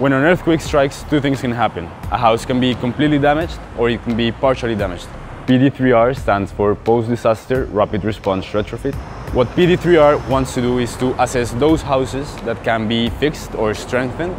When an earthquake strikes, two things can happen. A house can be completely damaged or it can be partially damaged. PD3R stands for Post-Disaster Rapid Response Retrofit. What PD3R wants to do is to assess those houses that can be fixed or strengthened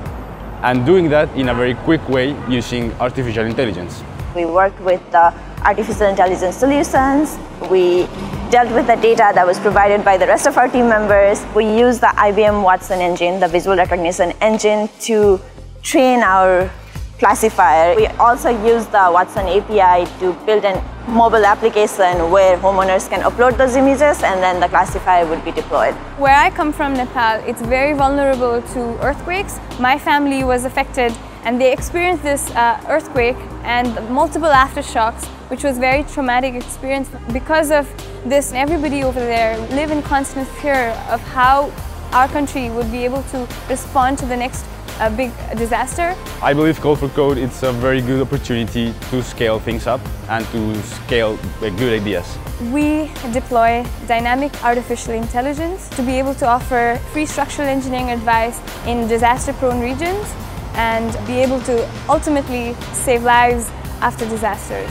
and doing that in a very quick way using artificial intelligence. We work with the artificial intelligence solutions. We dealt with the data that was provided by the rest of our team members. We used the IBM Watson engine, the visual recognition engine, to train our classifier. We also used the Watson API to build a mobile application where homeowners can upload those images and then the classifier would be deployed. Where I come from, Nepal, it's very vulnerable to earthquakes. My family was affected and they experienced this uh, earthquake and multiple aftershocks, which was very traumatic experience. Because of this, everybody over there live in constant fear of how our country would be able to respond to the next a big disaster. I believe Call for Code it's a very good opportunity to scale things up and to scale uh, good ideas. We deploy dynamic artificial intelligence to be able to offer free structural engineering advice in disaster-prone regions and be able to ultimately save lives after disasters.